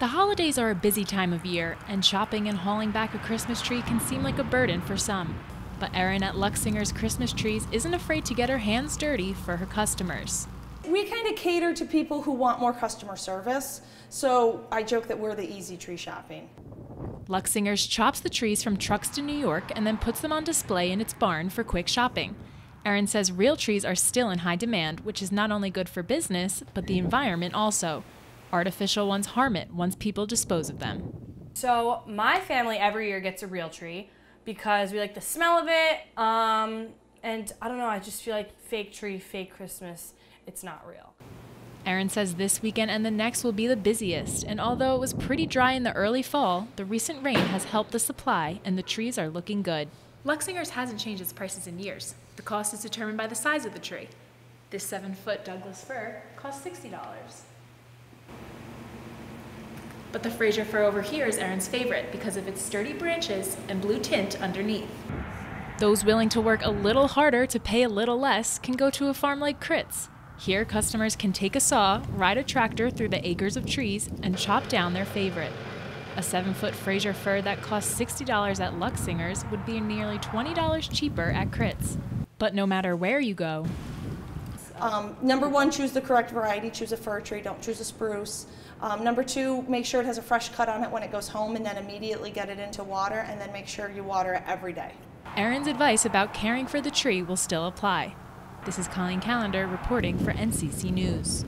The holidays are a busy time of year, and shopping and hauling back a Christmas tree can seem like a burden for some. But Erin at Luxinger's Christmas Trees isn't afraid to get her hands dirty for her customers. We kind of cater to people who want more customer service, so I joke that we're the easy tree shopping. Luxinger's chops the trees from trucks to New York and then puts them on display in its barn for quick shopping. Erin says real trees are still in high demand, which is not only good for business, but the environment also. Artificial ones harm it once people dispose of them. So my family every year gets a real tree because we like the smell of it. Um, and I don't know, I just feel like fake tree, fake Christmas, it's not real. Erin says this weekend and the next will be the busiest, and although it was pretty dry in the early fall, the recent rain has helped the supply and the trees are looking good. Luxinger's hasn't changed its prices in years. The cost is determined by the size of the tree. This seven foot Douglas fir costs $60. But the Fraser fir over here is Erin's favorite because of its sturdy branches and blue tint underneath. Those willing to work a little harder to pay a little less can go to a farm like Critz. Here, customers can take a saw, ride a tractor through the acres of trees, and chop down their favorite. A 7 foot Fraser fir that costs $60 at Luxinger's would be nearly $20 cheaper at Critz. But no matter where you go, Um, number one, choose the correct variety. Choose a fir tree, don't choose a spruce. Um, number two, make sure it has a fresh cut on it when it goes home and then immediately get it into water and then make sure you water it every day. Erin's advice about caring for the tree will still apply. This is Colleen Callander reporting for NCC News.